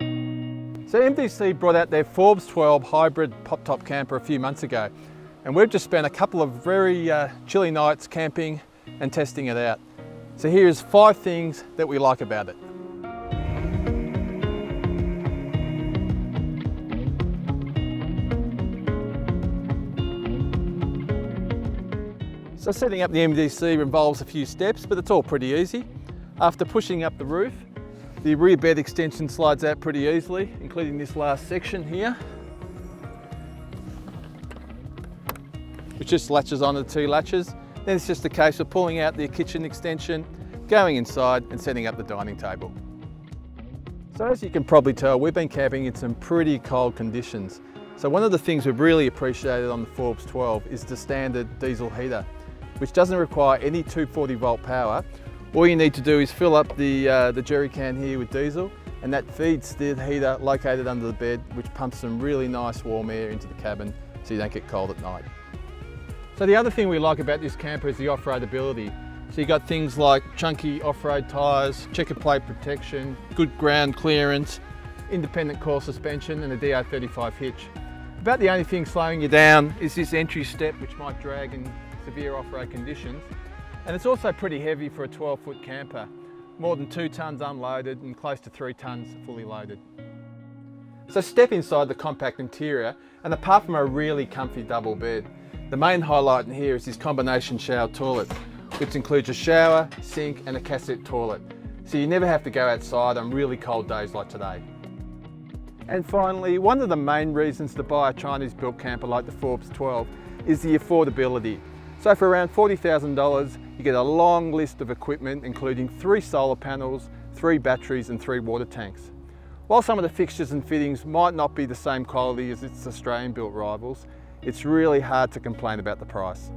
So MDC brought out their Forbes 12 hybrid pop-top camper a few months ago and we've just spent a couple of very uh, chilly nights camping and testing it out. So here's five things that we like about it. So setting up the MDC involves a few steps, but it's all pretty easy. After pushing up the roof, the rear bed extension slides out pretty easily, including this last section here, which just latches onto the two latches. Then it's just a case of pulling out the kitchen extension, going inside and setting up the dining table. So as you can probably tell, we've been camping in some pretty cold conditions. So one of the things we've really appreciated on the Forbes 12 is the standard diesel heater, which doesn't require any 240 volt power. All you need to do is fill up the, uh, the jerry can here with diesel and that feeds the heater located under the bed, which pumps some really nice warm air into the cabin so you don't get cold at night. So the other thing we like about this camper is the off-road ability. So you got things like chunky off-road tyres, checker plate protection, good ground clearance, independent coil suspension and a DR35 hitch. About the only thing slowing you down is this entry step which might drag in severe off-road conditions. And it's also pretty heavy for a 12 foot camper, more than two tonnes unloaded and close to three tonnes fully loaded. So step inside the compact interior and apart from a really comfy double bed, the main highlight in here is this combination shower toilet, which includes a shower, sink and a cassette toilet. So you never have to go outside on really cold days like today. And finally, one of the main reasons to buy a Chinese built camper like the Forbes 12 is the affordability. So for around $40,000, you get a long list of equipment, including three solar panels, three batteries and three water tanks. While some of the fixtures and fittings might not be the same quality as its Australian built rivals, it's really hard to complain about the price.